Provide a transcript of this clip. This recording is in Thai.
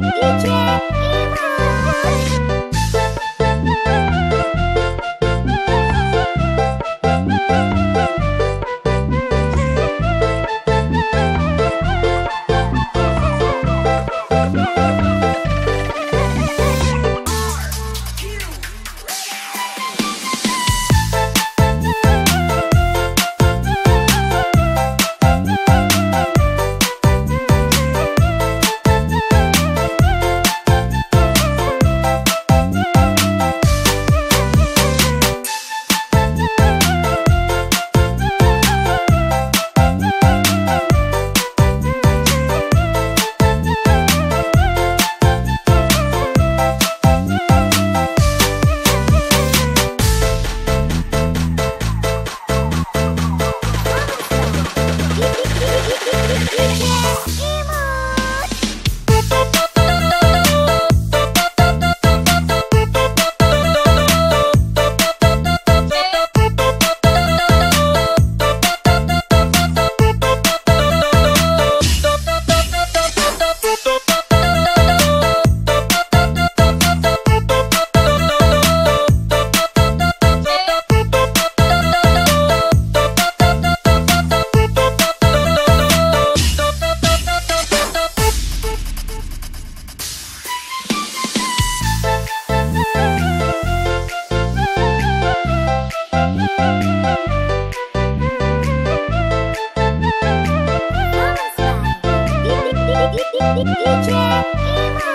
DJ Iman Yeah. 一起一起。